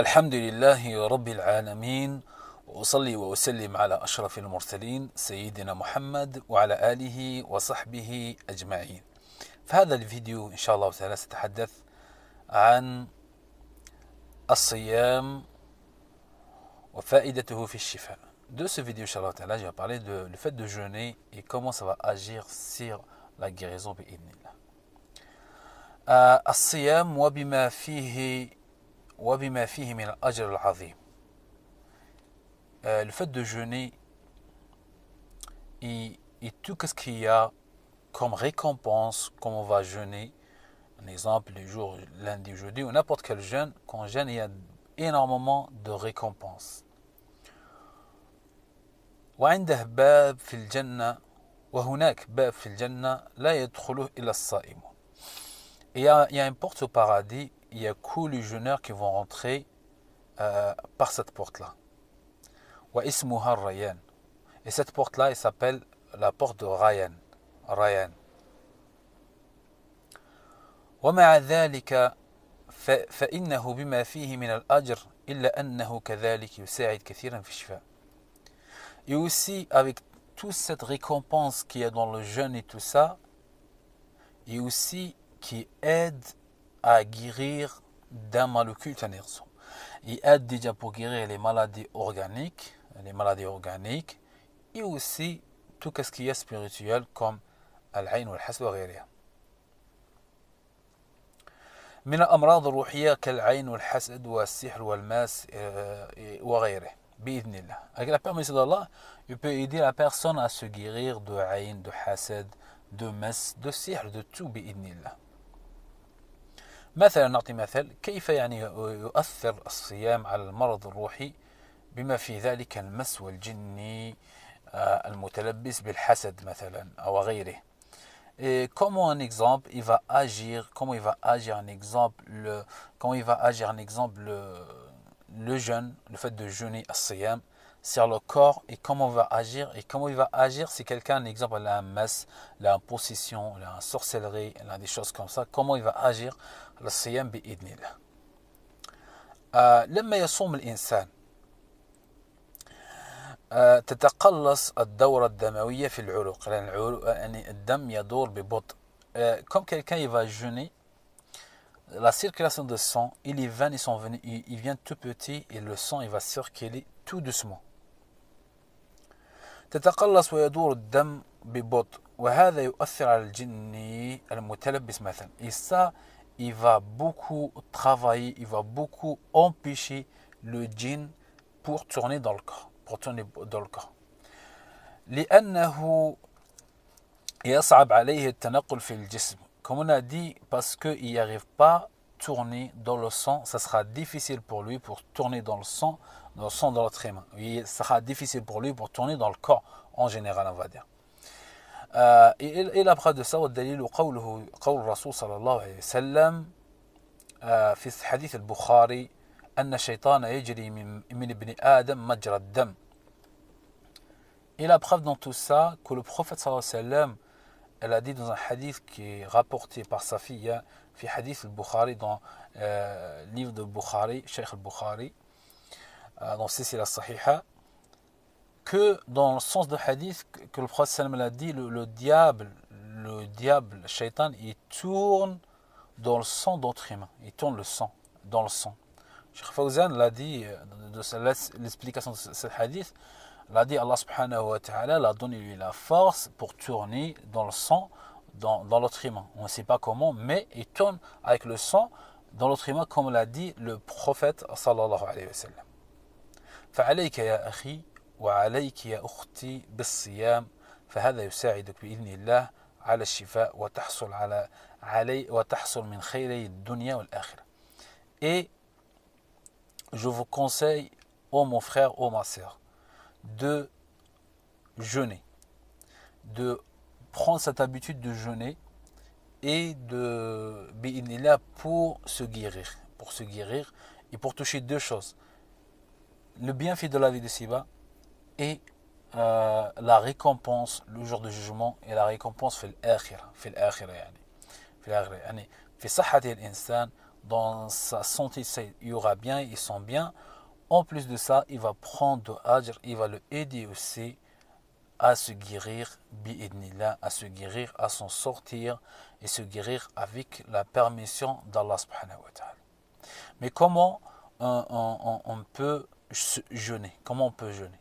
الحمد لله رب العالمين وأصلي وأسلم على أشرف المرسلين سيدنا محمد وعلى آله وصحبه أجمعين في هذا الفيديو إن شاء الله تعالى سأتحدث عن الصيام وفائدته في الشفاء De ce vidéo, Inch'Allah Ta'ala, je vais parler de le fait de jeûner et comment ça va agir sur la guérison بإذن الله. الصيام وبما فيه وبما فيه من الأجر العظيم. Le fait de jeûner et, et tout ce qu'il y a comme récompense, comme on va jeûner, un exemple, les jours lundi, jeudi, ou n'importe quel jeûne, quand on jeûne, il y a énormément de récompenses. وعنده باب في الجنة وهناك باب في الجنة لا يدخله إلا الصائم. Il y, a, il y a une porte au paradis, il y a que les jeûneurs qui vont rentrer euh, par cette porte-là. واسمها الريان. Et cette porte-là, elle s'appelle la porte de Ryan. Ryan. ومع ذلك فإنه بما فيه من الأجر إلا أنه كذلك يساعد كثيرا في الشفاء. Et aussi, avec toute cette récompense qui est dans le jeûne et tout ça, et aussi qui aide à guérir d'un un erreur. Il aide déjà pour guérir les maladies organiques, les maladies organiques, et aussi tout ce qui est spirituel comme wal-hasd wa ghayriha. من الأمراض الروحية كالعين والحسد والسحر والماس وغيره بإذن الله. Avec la permission d'Allah, il peut aider la personne à se guérir de ayn, de hasad, de mas, de sihr, de tout بإذن الله. مثلا نعطي مثل كيف يعني يؤثر الصيام على المرض الروحي بما في ذلك المس والجني المتلبس بالحسد مثلا أو غيره. Et comment un exemple il va agir, comment il va agir un exemple, le, comment il va agir un exemple le, le jeûne, le fait de jeûner à siyam sur le corps et comment il va agir et comment il va agir si quelqu'un, un exemple, il a un mess, il a une possession, il a une sorcellerie, il a des choses comme ça, comment il va agir le siyam بإذن الله. آه لما يصوم الإنسان آه تتقلص الدورة الدموية في العروق لأن العروق يعني الدم يدور ببطء آه comme quelqu'un il va jeûner la circulation de sang et les veines ils sont venus ils, ils viennent tout petits et le sang il va circuler tout doucement تتقلص ويدور الدم ببطء وهذا يؤثر على الجن المتلبس مثلا et ça il va beaucoup travailler il va beaucoup empêcher le djinn pour tourner dans le corps pour tourner dans le corps لأنه يصعب عليه التنقل في الجسم comme on a dit parce qu'il n'y arrive pas à tourner dans le sang ça sera difficile pour lui pour tourner dans le sang dans le sang dans l'autre main ça sera difficile pour lui pour tourner dans le corps en général on va dire آه إلى preuve de ça والدليل قوله قول الرسول صلى الله عليه وسلم آه في حديث البخاري أن الشيطان يجري من, من ابن آدم مجرى الدم Et la preuve dans tout ça que le prophète sallallahu alayhi wa sallam elle a dit dans un hadith qui est rapporté par sa fille في حديث البخاري dans euh, livre de Bukhari Sheikh al-Bukhari euh, dans Sisila Sahiha que dans le sens de hadith que le prophète sallam a dit le, le diable le diable le shaitan il tourne dans le sang d'autres humains. Il tourne le sang dans le sang. Cheikh Fawzan l'a dit de l'explication de ce hadith l'a dit Allah subhanahu wa ta'ala l'a donné lui la force pour tourner dans le sang dans, dans l'autre humain. On ne sait pas comment mais il tourne avec le sang dans l'autre humain comme l'a dit le prophète sallallahu alayhi wa sallam فعليك يا أخي وعليك يا أختي بالصيام فهذا يساعدك بإذن الله على الشفاء وتحصل على علي وتحصل من خيري الدنيا والآخرة. Et je vous conseille, ô mon frère, ô ma sœur, de jeûner, de prendre cette habitude de jeûner et de là pour se guérir, pour se guérir et pour toucher deux choses. Le bienfait de la vie de Siba et euh, la récompense le jour du jugement et la récompense في الآخرة في الآخرة يعني في الآخرة يعني في صحة الإنسان dans sa santé, il y aura bien, ils sont bien. En plus de ça, il va prendre de Hajr, il va le aider aussi à se guérir, à se guérir, à s'en sortir et se guérir avec la permission d'Allah subhanahu wa ta'ala. Mais comment on, on, on, peut jeûner Comment on peut jeûner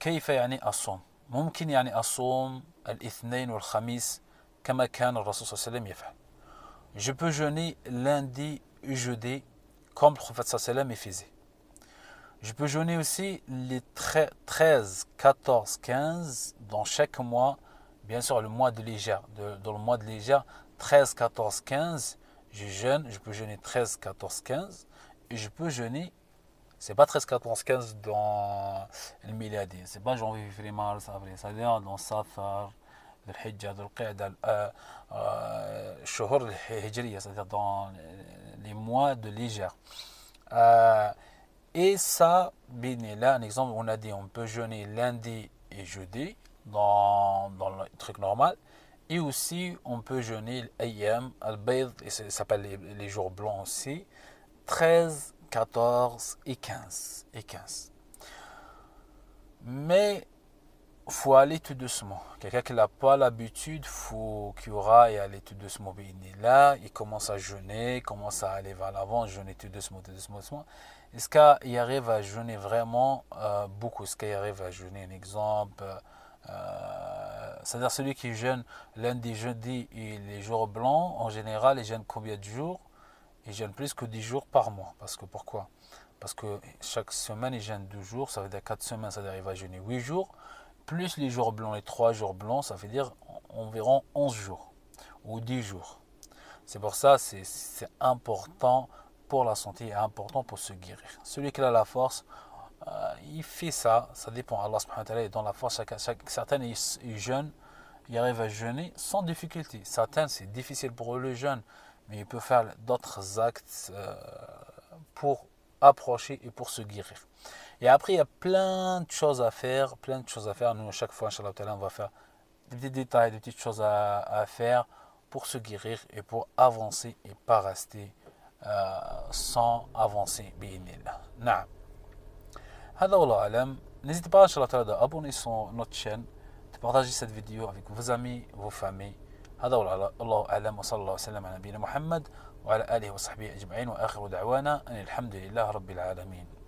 كيف يعني الصوم ممكن يعني الصوم الاثنين والخميس كما كان الرسول صلى الله عليه وسلم يفعل je peux jeûner lundi et jeudi comme le prophète sallam faisait. Je peux jeûner aussi les 13, 14, 15 dans chaque mois. Bien sûr, le mois de légère. dans le mois de légère, 13, 14, 15, je jeûne. Je peux jeûner 13, 14, 15. Et je peux jeûner, c'est pas 13, 14, 15 dans le miladi. C'est pas janvier, février, mars, avril. C'est-à-dire dans Safar, c'est-à-dire dans les mois de légère. Euh, et ça, là, un exemple, on a dit on peut jeûner lundi et jeudi dans, dans le truc normal. Et aussi, on peut jeûner l'ayam, al-bayd, et ça s'appelle les, jours blancs aussi, 13, 14 et 15. Et 15. Mais faut aller tout doucement. Quelqu'un qui n'a pas l'habitude, faut qu'il aura et aller tout doucement. Il est là, il commence à jeûner, il commence à aller vers l'avant, jeûner tout doucement, tout doucement, doucement. Est-ce qu'il arrive à jeûner vraiment euh, beaucoup? Est-ce qu'il arrive à jeûner un exemple euh, C'est-à-dire celui qui jeûne lundi, jeudi et les jours blancs, en général, il jeûne combien de jours? Il jeûne plus que 10 jours par mois. Parce que pourquoi? Parce que chaque semaine, il jeûne 12 jours, ça veut dire 4 semaines, ça veut dire jeûner 8 jours plus les jours blancs, les 3 jours blancs, ça veut dire environ 11 jours ou 10 jours. C'est pour ça c'est c'est important pour la santé et important pour se guérir. Celui qui a la force, euh, il fait ça, ça dépend. Allah subhanahu wa ta'ala est dans la force. certains, ils, jeûnent, ils arrivent à jeûner sans difficulté. Certains, c'est difficile pour eux le jeûne, mais ils peuvent faire d'autres actes euh, pour approcher et pour se guérir. Et après, il y a plein de choses à faire, plein de choses à faire. Nous, à chaque fois, Inch'Allah, on va faire des petits détails, des petites choses à, à faire pour se guérir et pour avancer et pas rester euh, sans avancer. Naam. هذا والله أعلم. N'hésitez pas, Inch'Allah, à abonner sur notre chaîne, de partager cette vidéo avec vos amis, vos familles. هذا والله الله أعلم وصلى الله وسلم على نبينا محمد وعلى آله وصحبه أجمعين وآخر دعوانا أن الحمد لله رب العالمين.